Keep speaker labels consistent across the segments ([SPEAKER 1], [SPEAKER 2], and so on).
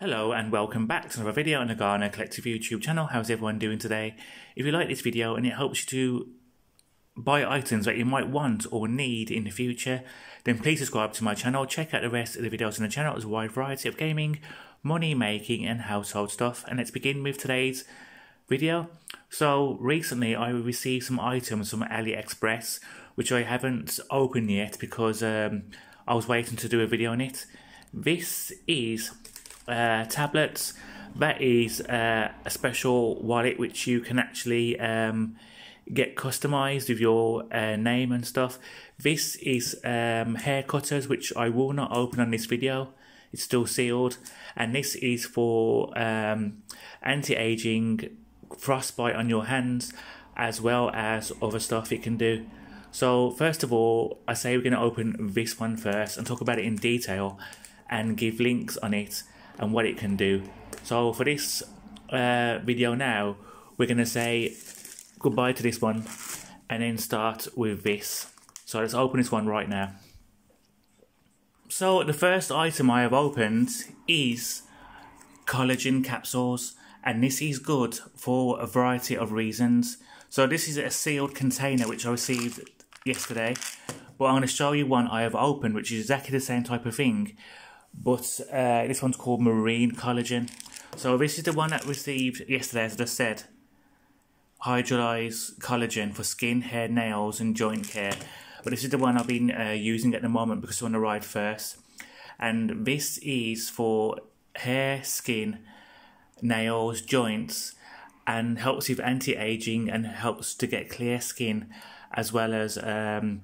[SPEAKER 1] Hello and welcome back to another video on the Garner Collective YouTube channel. How's everyone doing today? If you like this video and it helps you to buy items that you might want or need in the future, then please subscribe to my channel. Check out the rest of the videos on the channel. There's a wide variety of gaming, money making and household stuff. And let's begin with today's video. So recently I received some items from AliExpress which I haven't opened yet because um, I was waiting to do a video on it. This is uh, tablets. That is uh, a special wallet which you can actually um, get customized with your uh, name and stuff. This is um, hair cutters, which I will not open on this video. It's still sealed, and this is for um, anti-aging, frostbite on your hands, as well as other stuff it can do. So first of all, I say we're going to open this one first and talk about it in detail, and give links on it and what it can do. So for this uh, video now, we're going to say goodbye to this one and then start with this. So let's open this one right now. So the first item I have opened is collagen capsules and this is good for a variety of reasons. So this is a sealed container which I received yesterday but I'm going to show you one I have opened which is exactly the same type of thing but uh, this one's called Marine Collagen. So this is the one that received yesterday, as I just said. Hydrolyzed collagen for skin, hair, nails, and joint care. But this is the one I've been uh, using at the moment because I want to ride first. And this is for hair, skin, nails, joints, and helps with anti-aging and helps to get clear skin, as well as um,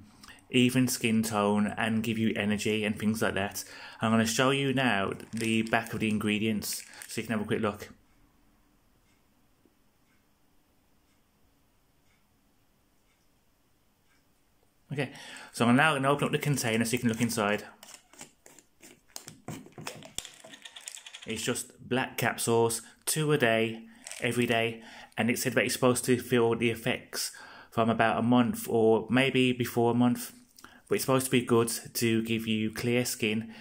[SPEAKER 1] even skin tone and give you energy and things like that. I'm going to show you now the back of the ingredients so you can have a quick look. Okay, so I'm now going to open up the container so you can look inside. It's just black capsules, two a day, every day, and it said that it's supposed to feel the effects from about a month or maybe before a month. But it's supposed to be good to give you clear skin,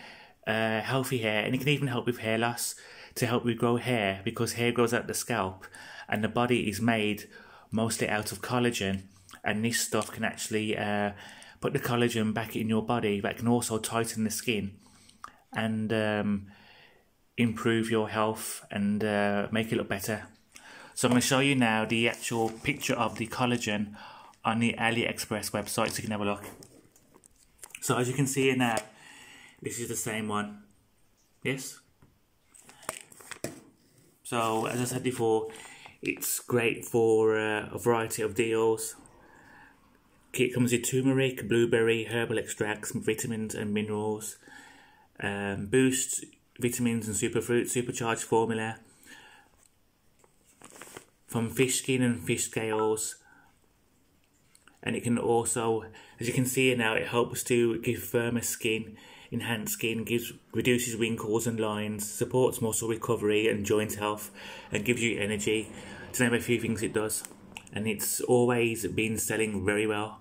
[SPEAKER 1] uh, healthy hair, and it can even help with hair loss to help you grow hair because hair grows out the scalp and the body is made mostly out of collagen. And this stuff can actually uh, put the collagen back in your body, but can also tighten the skin and um, improve your health and uh, make it look better. So I'm going to show you now the actual picture of the collagen on the AliExpress website so you can have a look. So as you can see here now, this is the same one. Yes? So as I said before, it's great for uh, a variety of deals. It comes with turmeric, blueberry, herbal extracts, vitamins and minerals. Um, boost vitamins and superfruit, supercharged formula, from fish skin and fish scales. And it can also, as you can see now, it helps to give firmer skin, enhance skin, gives reduces wrinkles and lines, supports muscle recovery and joint health, and gives you energy. To name a few things it does. And it's always been selling very well.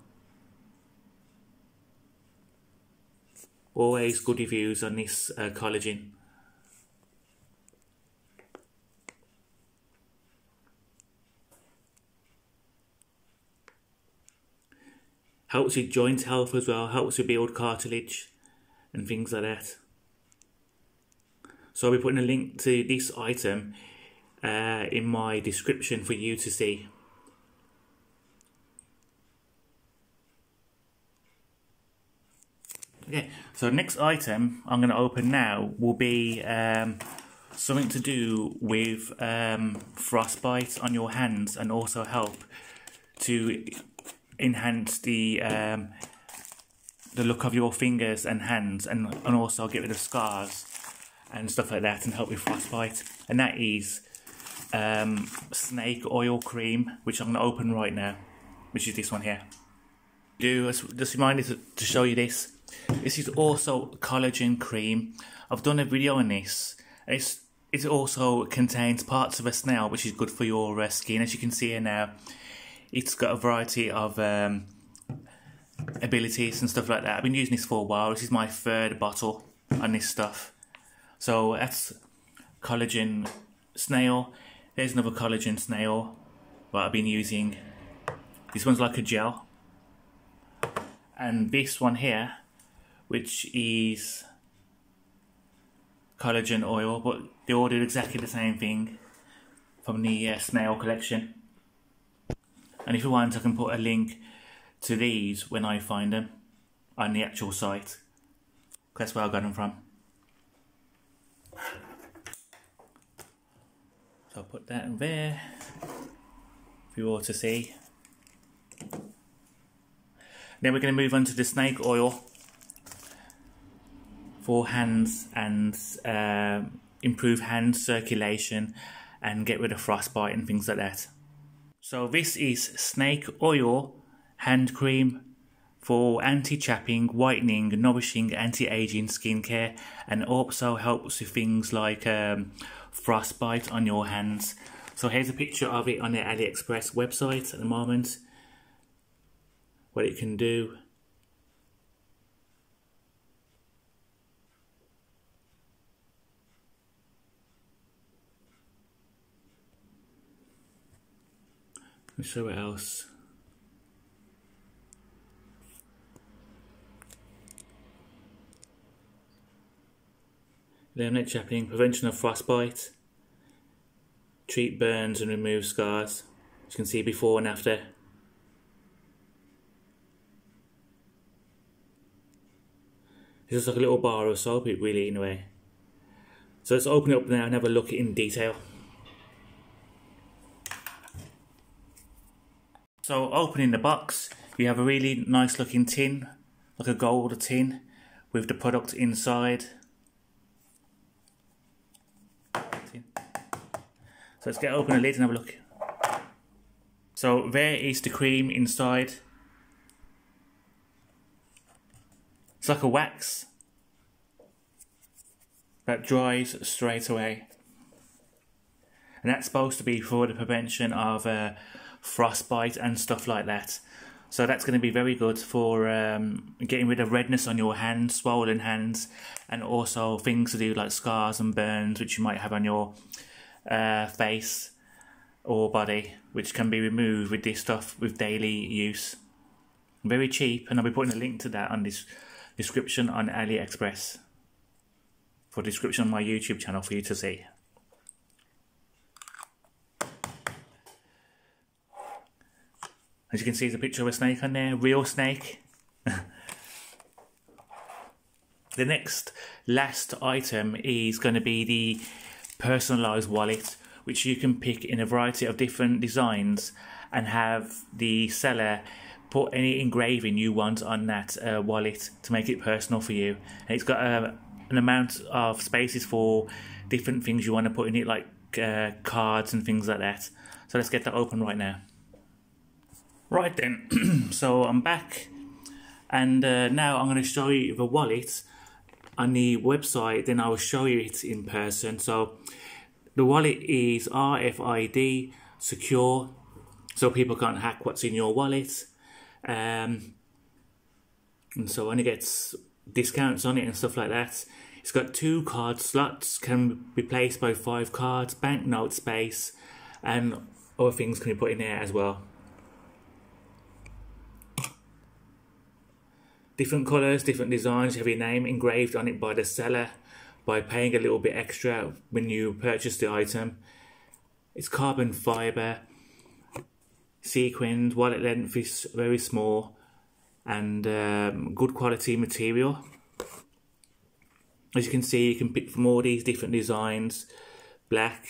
[SPEAKER 1] Always good reviews on this uh, collagen. Helps your joint health as well, helps to build cartilage and things like that. So I'll be putting a link to this item uh, in my description for you to see. Okay, so next item I'm going to open now will be um, something to do with um, frostbite on your hands and also help to enhance the um, the look of your fingers and hands and, and also get rid of scars and stuff like that and help with frostbite. And that is um, snake oil cream which I'm going to open right now which is this one here. Do just reminded to, to show you this. This is also collagen cream. I've done a video on this. It's it also contains parts of a snail which is good for your uh, skin as you can see here now it's got a variety of um, abilities and stuff like that. I've been using this for a while. This is my third bottle on this stuff. So that's collagen snail. There's another collagen snail that I've been using. This one's like a gel. And this one here, which is collagen oil, but they all do exactly the same thing from the uh, snail collection. And if you want, I can put a link to these when I find them on the actual site. That's where I got them from. So I'll put that in there for you all to see. Then we're going to move on to the snake oil for hands and uh, improve hand circulation and get rid of frostbite and things like that. So this is snake oil hand cream for anti-chapping, whitening, nourishing, anti-aging skincare and also helps with things like um, frostbite on your hands. So here's a picture of it on the AliExpress website at the moment. What it can do. Let me show what else. Eliminate chapping, prevention of frostbite, treat burns and remove scars. As you can see before and after. It's just like a little bar of soap, it really in a way. So let's open it up now and have a look in detail. So opening the box, you have a really nice looking tin, like a gold tin, with the product inside. So let's get open the lid and have a look. So there is the cream inside. It's like a wax that dries straight away. And that's supposed to be for the prevention of uh, frostbite and stuff like that. So that's going to be very good for um, getting rid of redness on your hands, swollen hands, and also things to do like scars and burns which you might have on your uh, face or body, which can be removed with this stuff with daily use. Very cheap, and I'll be putting a link to that on this description on AliExpress for description on my YouTube channel for you to see. As you can see, there's a picture of a snake on there, real snake. the next last item is going to be the personalized wallet, which you can pick in a variety of different designs and have the seller put any engraving you want on that uh, wallet to make it personal for you. And it's got uh, an amount of spaces for different things you want to put in it, like uh, cards and things like that. So let's get that open right now. Right then, so I'm back, and uh, now I'm going to show you the wallet on the website, then I will show you it in person. So the wallet is RFID secure, so people can't hack what's in your wallet. Um, and so when it gets discounts on it and stuff like that. It's got two card slots, can be placed by five cards, banknote space, and other things can be put in there as well. Different colours, different designs, have your name engraved on it by the seller by paying a little bit extra when you purchase the item. It's carbon fibre, sequined, wallet length is very small, and um, good quality material. As you can see, you can pick from all these different designs, black,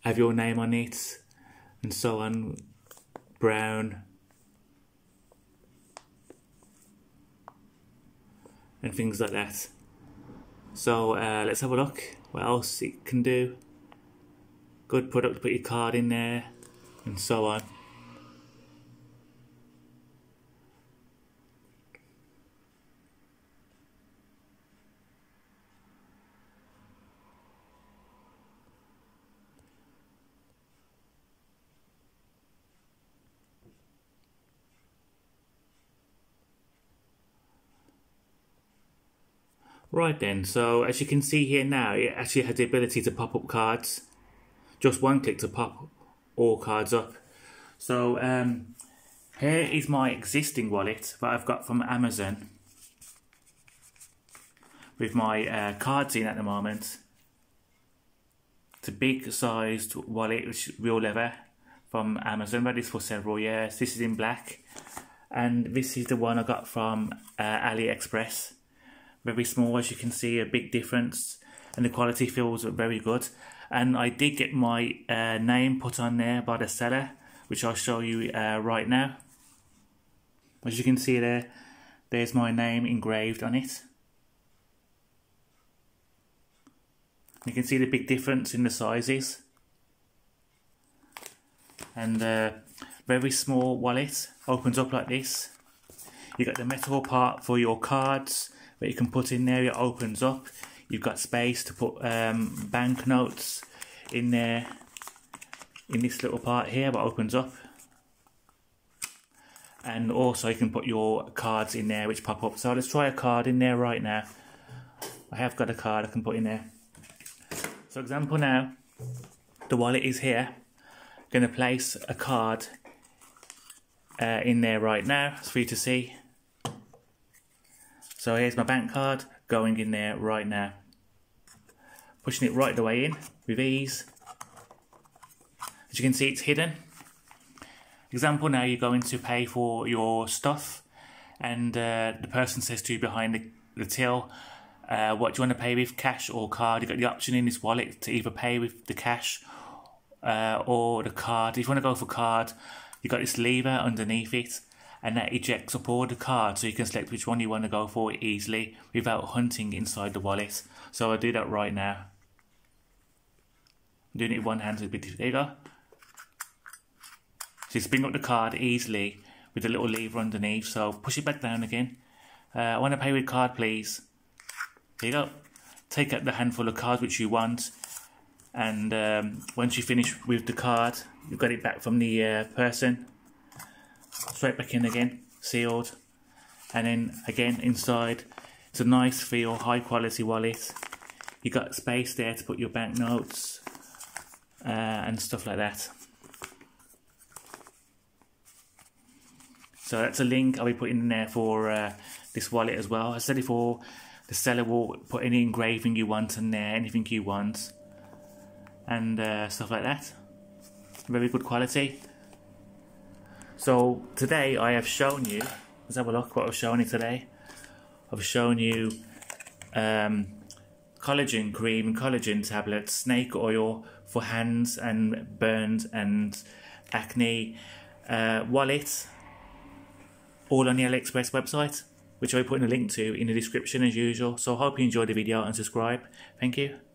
[SPEAKER 1] have your name on it, and so on, brown, and things like that. So uh, let's have a look what else it can do. Good product, put your card in there and so on. Right then, so as you can see here now, it actually has the ability to pop up cards. Just one click to pop all cards up. So um, here is my existing wallet that I've got from Amazon with my uh, cards in at the moment. It's a big sized wallet, which real leather from Amazon. Had this for several years. This is in black. And this is the one I got from uh, AliExpress. Very small, as you can see, a big difference. And the quality feels very good. And I did get my uh, name put on there by the seller, which I'll show you uh, right now. As you can see there, there's my name engraved on it. You can see the big difference in the sizes. And uh, very small wallet opens up like this. You got the metal part for your cards that you can put in there. It opens up. You've got space to put um, banknotes in there in this little part here that opens up. And also you can put your cards in there which pop up. So let's try a card in there right now. I have got a card I can put in there. So example now, the wallet is here. I'm going to place a card uh, in there right now for you to see. So here's my bank card going in there right now. Pushing it right the way in with ease. As you can see it's hidden. Example now you're going to pay for your stuff and uh, the person says to you behind the, the till uh, what do you want to pay with, cash or card? You've got the option in this wallet to either pay with the cash uh, or the card. If you want to go for card, you've got this lever underneath it and that ejects up all the cards so you can select which one you want to go for easily without hunting inside the wallet. So I'll do that right now. I'm doing it one hand, so a bit. There. So you spin up the card easily with the little lever underneath. So push it back down again. Uh, I want to pay with card, please. Here you go. Take out the handful of cards which you want, and um, once you finish with the card, you've got it back from the uh, person. Straight back in again, sealed, and then again inside. It's a nice feel, high quality wallet. You got space there to put your banknotes uh, and stuff like that. So that's a link I'll be putting in there for uh, this wallet as well. I said before, the seller will put any engraving you want in there, anything you want, and uh, stuff like that. Very good quality. So today I have shown you, let's have a look what I've shown you today. I've shown you um, collagen cream collagen tablets, snake oil for hands and burns and acne, uh, wallet, all on the AliExpress website which I'll be putting a link to in the description as usual. So I hope you enjoyed the video and subscribe. Thank you.